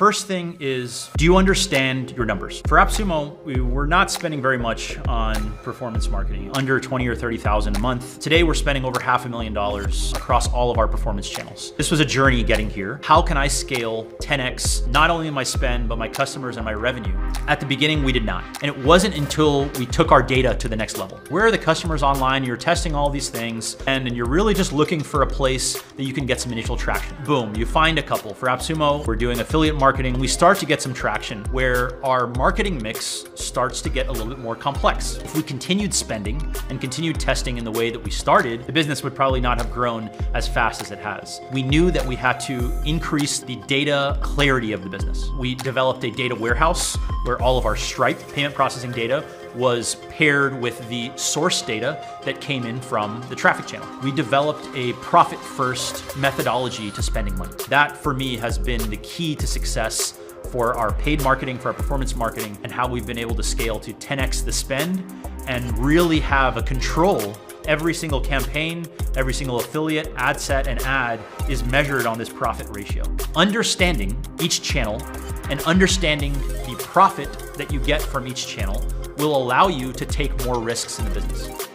First thing is, do you understand your numbers? For AppSumo, we were not spending very much on performance marketing, under 20 or 30,000 a month. Today, we're spending over half a million dollars across all of our performance channels. This was a journey getting here. How can I scale 10x, not only my spend, but my customers and my revenue? At the beginning, we did not. And it wasn't until we took our data to the next level. Where are the customers online? You're testing all these things, and, and you're really just looking for a place that you can get some initial traction. Boom, you find a couple. For AppSumo, we're doing affiliate marketing. We start to get some traction where our marketing mix starts to get a little bit more complex. If we continued spending and continued testing in the way that we started, the business would probably not have grown as fast as it has. We knew that we had to increase the data clarity of the business. We developed a data warehouse where all of our Stripe payment processing data was paired with the source data that came in from the traffic channel. We developed a profit first methodology to spending money. That for me has been the key to success for our paid marketing, for our performance marketing, and how we've been able to scale to 10x the spend and really have a control every single campaign, every single affiliate, ad set, and ad is measured on this profit ratio. Understanding each channel and understanding the profit that you get from each channel will allow you to take more risks in the business.